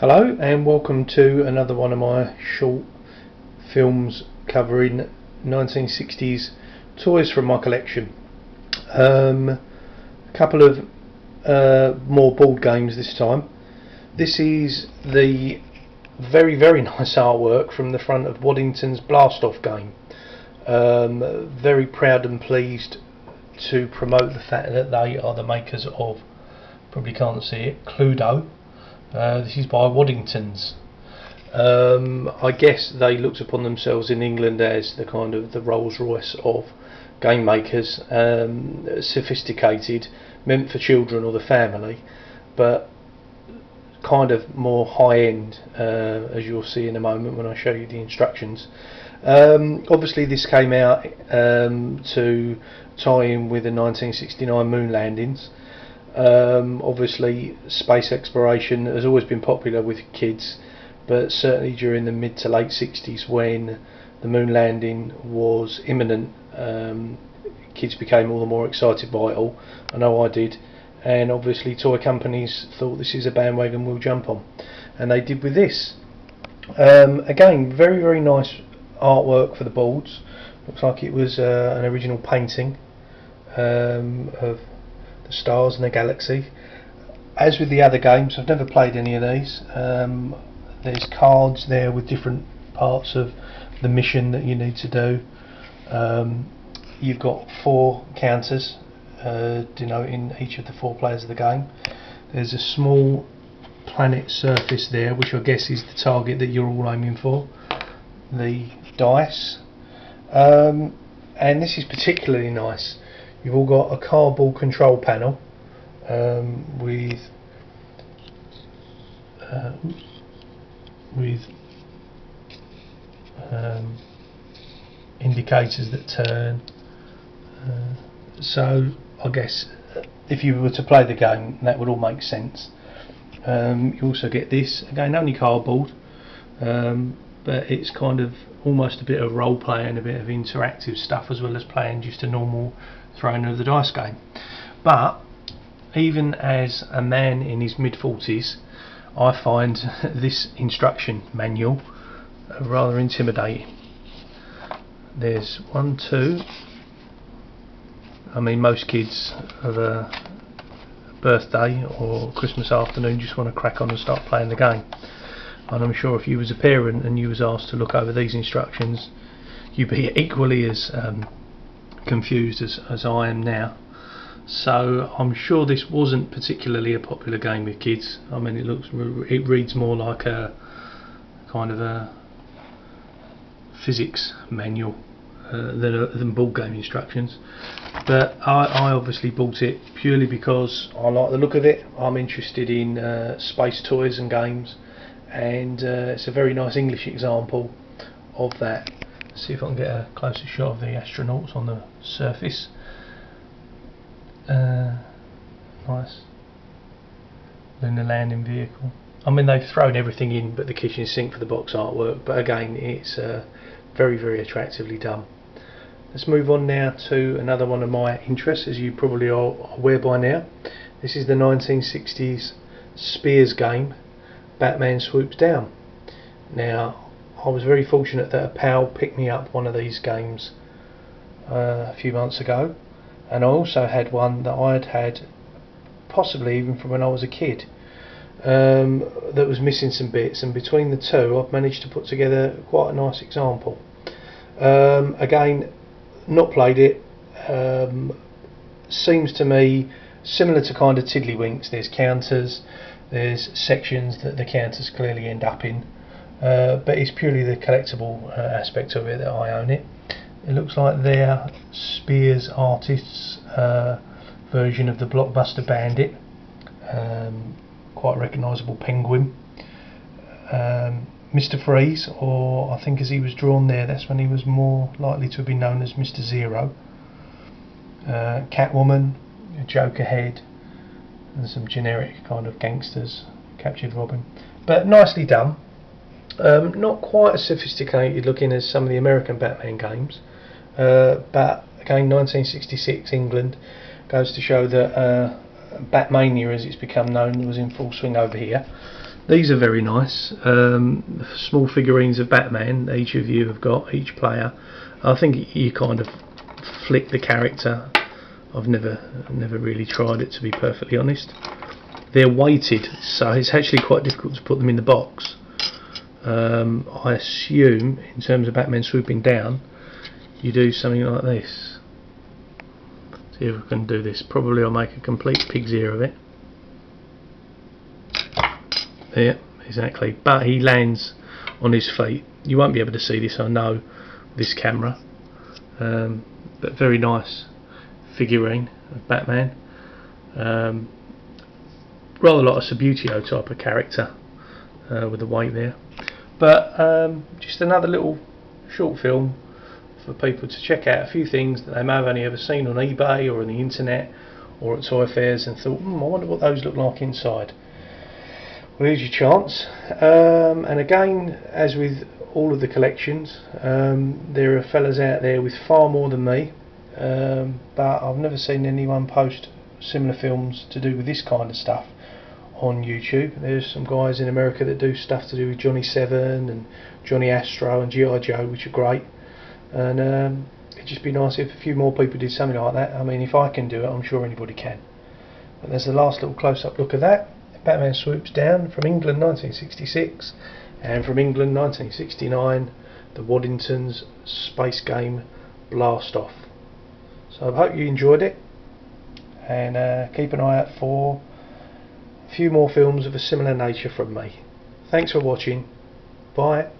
Hello and welcome to another one of my short films covering 1960s toys from my collection. Um, a couple of uh, more board games this time. This is the very very nice artwork from the front of Waddington's Blast Off game. Um, very proud and pleased to promote the fact that they are the makers of, probably can't see it, Cluedo uh, this is by Waddingtons. Um, I guess they looked upon themselves in England as the kind of the Rolls Royce of game makers, um, sophisticated, meant for children or the family, but kind of more high end, uh, as you'll see in a moment when I show you the instructions. Um, obviously, this came out um, to tie in with the 1969 moon landings. Um, obviously, space exploration has always been popular with kids, but certainly during the mid to late 60s when the moon landing was imminent, um, kids became all the more excited by it all. I know I did, and obviously, toy companies thought this is a bandwagon we'll jump on, and they did with this. Um, again, very very nice artwork for the boards. Looks like it was uh, an original painting um, of the stars and the galaxy. As with the other games, I've never played any of these. Um, there's cards there with different parts of the mission that you need to do. Um, you've got four counters uh, denoting each of the four players of the game. There's a small planet surface there, which I guess is the target that you're all aiming for. The dice. Um, and this is particularly nice You've all got a cardboard control panel um, with uh, with um, indicators that turn. Uh, so I guess if you were to play the game, that would all make sense. Um, you also get this again, only cardboard, um, but it's kind of almost a bit of role play and a bit of interactive stuff as well as playing just a normal throwing of the dice game. But even as a man in his mid 40s, I find this instruction manual rather intimidating. There's one, two. I mean, most kids of a birthday or Christmas afternoon just want to crack on and start playing the game. And I'm sure if you was a parent and you was asked to look over these instructions, you'd be equally as um, confused as, as I am now. So I'm sure this wasn't particularly a popular game with kids. I mean, it looks it reads more like a kind of a physics manual uh, than, a, than board game instructions. But I, I, obviously bought it purely because I like the look of it. I'm interested in uh, space toys and games, and uh, it's a very nice English example of that see if I can get a closer shot of the astronauts on the surface. Uh, nice. Lunar landing vehicle. I mean, they've thrown everything in but the kitchen sink for the box artwork, but again, it's uh, very, very attractively done. Let's move on now to another one of my interests, as you probably are aware by now. This is the 1960s Spears game, Batman Swoops Down. Now, I was very fortunate that a pal picked me up one of these games uh, a few months ago. And I also had one that I had had possibly even from when I was a kid um, that was missing some bits. And between the two I've managed to put together quite a nice example. Um, again not played it. Um, seems to me similar to kind of Tiddlywinks. There's counters there's sections that the counters clearly end up in uh, but it's purely the collectible uh, aspect of it that I own it. It looks like their Spears Artists uh, version of the Blockbuster Bandit. Um, quite recognisable penguin. Um, Mr. Freeze, or I think as he was drawn there, that's when he was more likely to have been known as Mr. Zero. Uh, Catwoman, Joker head, and some generic kind of gangsters captured Robin. But nicely done. Um, not quite as sophisticated looking as some of the American Batman games, uh, but again, 1966 England goes to show that uh, Batmania, as it's become known, was in full swing over here. these are very nice. Um, small figurines of Batman. Each of you have got each player. I think you kind of flick the character. I've never never really tried it to be perfectly honest. They're weighted, so it's actually quite difficult to put them in the box. Um, I assume, in terms of Batman swooping down, you do something like this. See if we can do this. Probably I'll make a complete pig's ear of it. There, exactly. But he lands on his feet. You won't be able to see this, I know, this camera. Um, but very nice figurine of Batman. Um, rather like a Subbuteo type of character uh, with the weight there. But um, just another little short film for people to check out a few things that they may have only ever seen on eBay or on the internet or at toy fairs and thought, hmm, I wonder what those look like inside. Well, here's your chance. Um, and again, as with all of the collections, um, there are fellas out there with far more than me, um, but I've never seen anyone post similar films to do with this kind of stuff on YouTube. There's some guys in America that do stuff to do with Johnny Seven and Johnny Astro and G.I. Joe, which are great. And um, it'd just be nice if a few more people did something like that. I mean, if I can do it, I'm sure anybody can. But there's the last little close-up look of that. Batman swoops down from England 1966 and from England 1969 the Waddingtons space game blast off. So I hope you enjoyed it and uh, keep an eye out for a few more films of a similar nature from me. Thanks for watching. Bye.